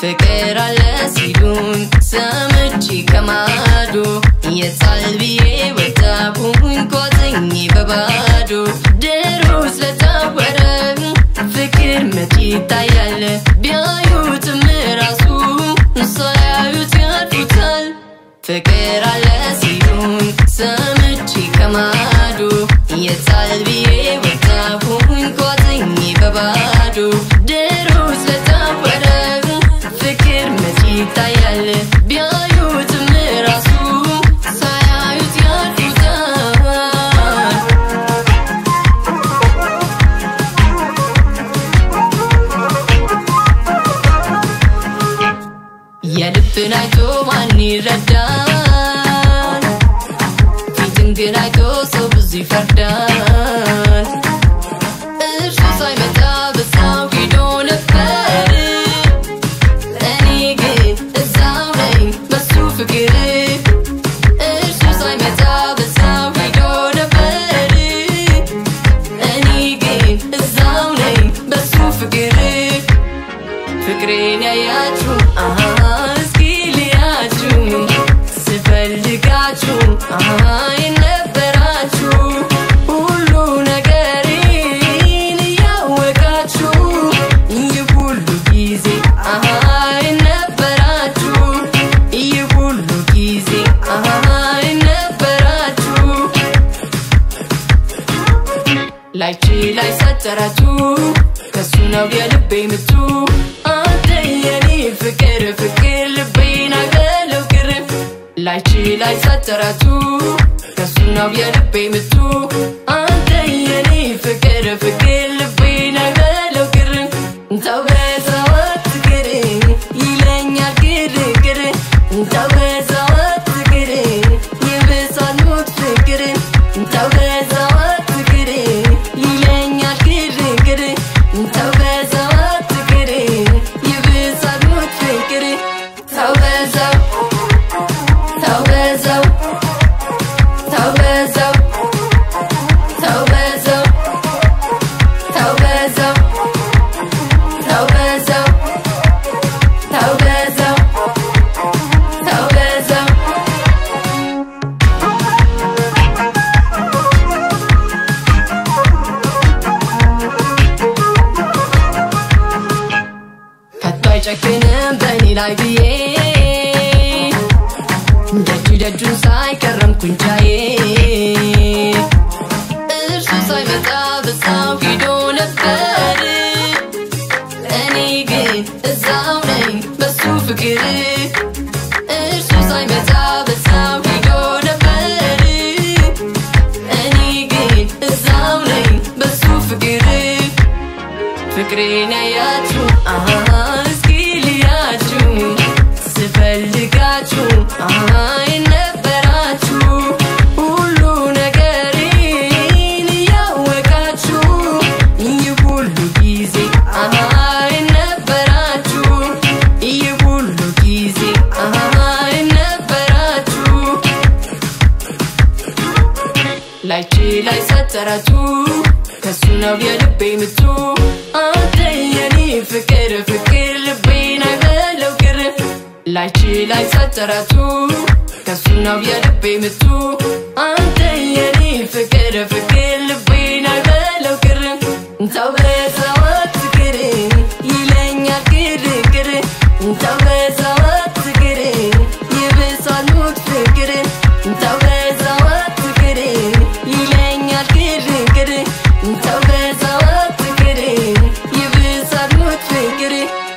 ፍቅር አለ ሲሉን ሰምቼ ከማዶ የጣል ብዬ ወጣሁኝ ቋጥኜ በባዶ ድሮ ስለታወረ ፍቅር መቼ ይታያል? ቢያዩትም ራሱ ሳያዩት ያልፉታል ፍቅር አለ ሲሉን ሰምቼ ከማዶ የጣል ብዬ ወጣሁኝ ቋጥኜ በባዶ የልብን አይቶ ማን ይረዳል? ፊትን ግን አይቶ ሰው ብዙ ይፈርዳል። እርሱ ሳይመጣ በዛው ሄዶ ነበር። ግን እዛው ነኝ በሱ ፍቅር። እርሱ ሳይመጣ በዛው ሄዶ ነበር። እኔ ግን እዛው ነኝ በሱ ፍቅር። ፍቅሬን ያያችሁ ላይቺ ላይ ሳጨራችሁ ከሱ ነው የልቤ ምቱ አንተ የኔ ፍቅር ፍቅር ልቤን አገለው ቅር ላይቺ ላይ ሳጨራችሁ ከሱ ነው የልቤ ምቱ አንተ የኔ ፍቅር ፍቅር ልቤን አገለው ቅር ተው በዛው አትቅር ይለኛል ከቶ አይጨክንም በእኔ ላይ ብዬ ደጁ ደጁን ሳይቀረምኩኝ ቻዬ። እርሱ ሳይመጣ በዛው ሄዶ ነበር። ግን እዛው ነኝ በሱ ፍቅር። እርሱ ሳይመጣ ሄዶ ነበር። እኔ ግን እዛው ነኝ በሱ ፍቅር። ፍቅሬን ያያችሁ ሳጠራችሁ ከሱ ነው የልቤ ምቱ። አንተ የኔ ፍቅር ፍቅር ልቤን አይበለው ቅር። ላይቺ ላይ ሳጠራችሁ ከሱ ነው የልቤ ምቱ Take it.